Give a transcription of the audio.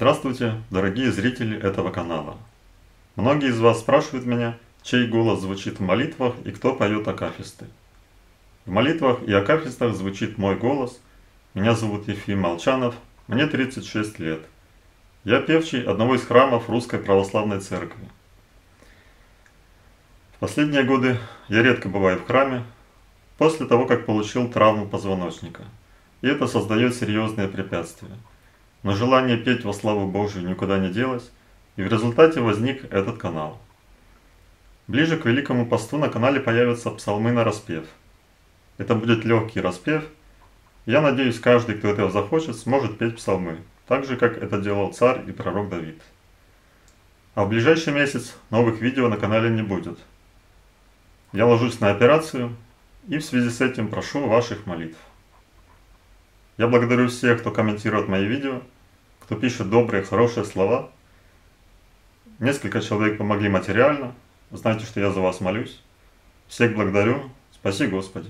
Здравствуйте, дорогие зрители этого канала. Многие из вас спрашивают меня, чей голос звучит в молитвах и кто поет акафисты. В молитвах и акафистах звучит мой голос. Меня зовут Ефим Молчанов, мне 36 лет. Я певчий одного из храмов Русской Православной Церкви. В последние годы я редко бываю в храме, после того, как получил травму позвоночника. И это создает серьезные препятствия – но желание петь во славу Божию никуда не делось, и в результате возник этот канал. Ближе к Великому посту на канале появятся псалмы на распев. Это будет легкий распев. Я надеюсь, каждый, кто этого захочет, сможет петь псалмы, так же, как это делал царь и пророк Давид. А в ближайший месяц новых видео на канале не будет. Я ложусь на операцию и в связи с этим прошу ваших молитв. Я благодарю всех, кто комментирует мои видео, кто пишет добрые, хорошие слова. Несколько человек помогли материально. Знаете, что я за вас молюсь. Всех благодарю. Спаси Господи.